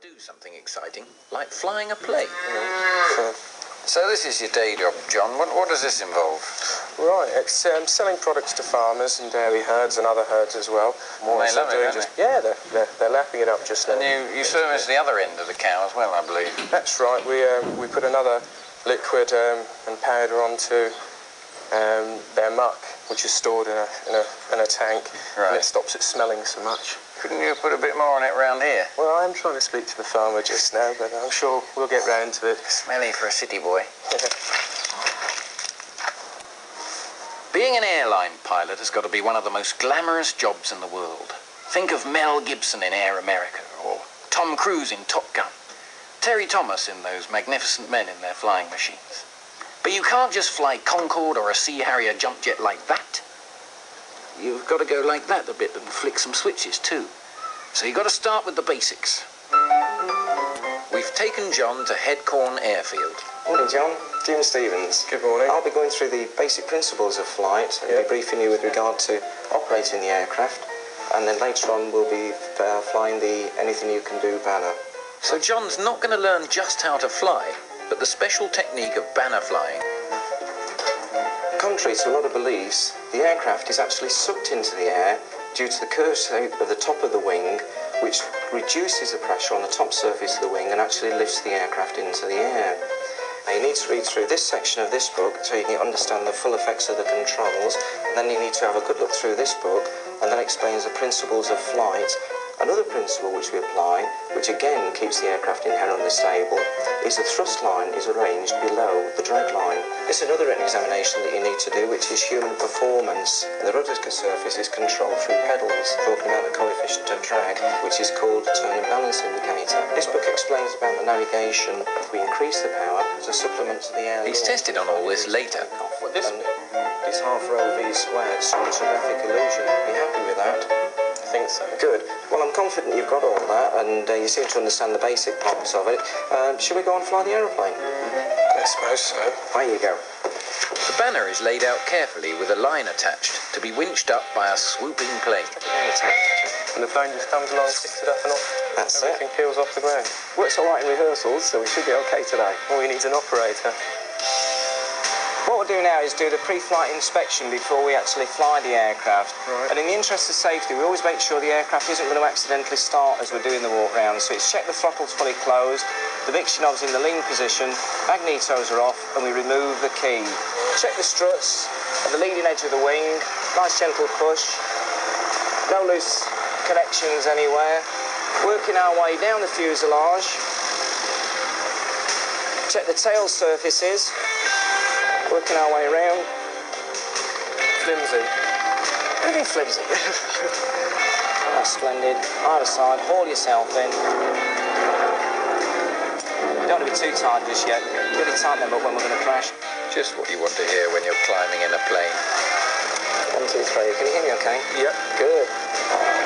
do something exciting, like flying a plane. So, So this is your day job, John. What, what does this involve? right, it's um, selling products to farmers and dairy herds and other herds as well. More They love it, don't just, Yeah, they're, they're, they're lapping it up just now. And you, you service the other end of the cow as well, I believe. That's right. We um, we put another liquid um, and powder onto um, their muck, which is stored in a in a, in a tank, and it stops it smelling so much. Couldn't you put a bit more on it round here? Well, I'm trying to speak to the farmer just now, but I'm sure we'll get round to it. Smelly for a city boy. Being an airline pilot has got to be one of the most glamorous jobs in the world. Think of Mel Gibson in Air America, or Tom Cruise in Top Gun, Terry Thomas in those magnificent men in their flying machines. But you can't just fly Concorde or a Sea Harrier jump jet like that. You've got to go like that a bit and flick some switches too. So you've got to start with the basics. We've taken John to Headcorn Airfield. Morning, John. Jim Stevens. Good morning. I'll be going through the basic principles of flight and Yeah. be briefing you with regard to operating the aircraft. And then later on, we'll be uh, flying the Anything You Can Do banner. So John's not going to learn just how to fly, but the special technique of banner flying. Contrary to a lot of beliefs, the aircraft is actually sucked into the air due to the curved shape of the top of the wing, which reduces the pressure on the top surface of the wing and actually lifts the aircraft into the air. Now you need to read through this section of this book so you can understand the full effects of the controls. And then you need to have a good look through this book, and that explains the principles of flight. Another principle which we apply, which again keeps the aircraft inherently stable, is the thrust line is arranged below the drag line. It's another examination that you need to do, which is human performance. The rudder surface is controlled through pedals, talking about the coefficient of drag, which is called the turn and balance indicator. This book explains about the navigation. We increase the power as a supplement to the air. He's tested on all this later. This is half rho v squared, stratigraphic illusion. You happy with that? I think so. Good. Well, I'm confident you've got all that, and uh, you seem to understand the basic parts of it. Uh, shall we go and fly the aeroplane? I suppose so. There you go. The banner is laid out carefully with a line attached to be winched up by a swooping plane. And the plane just comes along, picks it up and off. That's it. Everything peels off the ground. Works all right in rehearsals, so we should be okay today. All you need is an operator. Do now is do the pre-flight inspection before we actually fly the aircraft. Right. And in the interest of safety, we always make sure the aircraft isn't going to accidentally start as we're doing the walk round. So it's check the throttle's fully closed, the Vixie knob's in the lean position, magnetos are off, and we remove the key. Check the struts at the leading edge of the wing, nice gentle push, no loose connections anywhere. Working our way down the fuselage. Check the tail surfaces. Working our way around. Flimsy. Pretty flimsy. That's oh, splendid. Either side, haul yourself in. Don't want to be too tight just yet. Really tighten them up when we're going to crash. Just what you want to hear when you're climbing in a plane. One, two, three. Can you hear me okay? Yep. Good.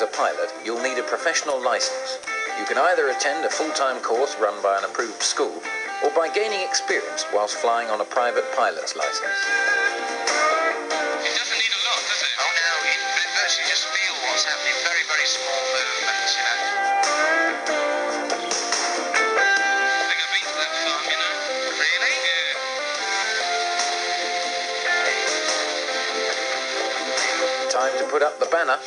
As a pilot, you'll need a professional license. You can either attend a full-time course run by an approved school, or by gaining experience whilst flying on a private pilot's license. It doesn't need a lot, does it? Oh no, it it virtually just feel what's happening. Very, very small movements, you know. I think I've been to that farm, you know. Really? Yeah. Time to put up the banner.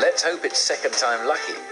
Let's hope it's second time lucky.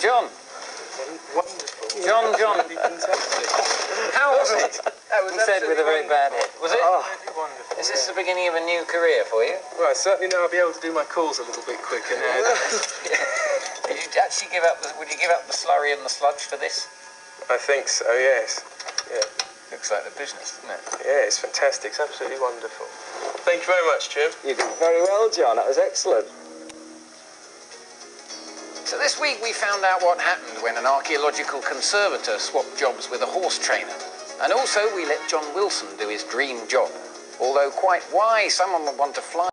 John. Wonderful. John, John. How was it? That was You said with a very bad hit. Was it? Oh. Absolutely wonderful. Is this the beginning of a new career for you? Well, I certainly know I'll be able to do my calls a little bit quicker now. Did you actually give up? The, would you give up the slurry and the sludge for this? I think so, yes. Yeah. Looks like the business, doesn't it? Yeah, it's fantastic. It's absolutely wonderful. Thank you very much, Jim. You did very well, John. That was excellent. So this week we found out what happened when an archaeological conservator swapped jobs with a horse trainer. And also we let John Wilson do his dream job. Although quite why someone would want to fly